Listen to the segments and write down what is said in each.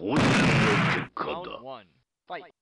当然の結果だ one. Fight.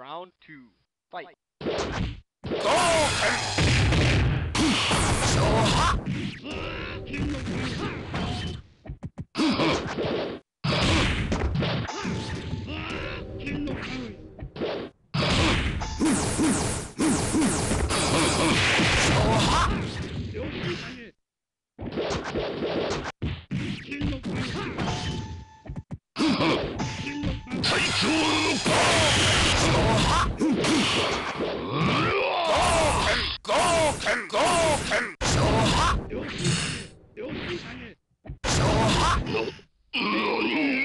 'Round two. Fight. うん。Hmm.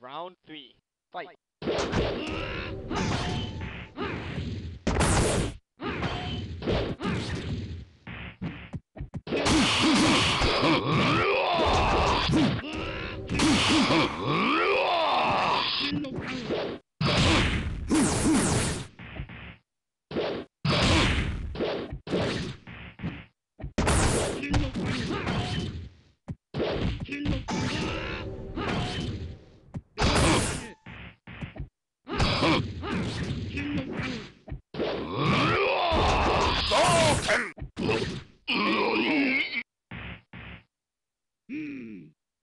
Round three. Fight. Fuck!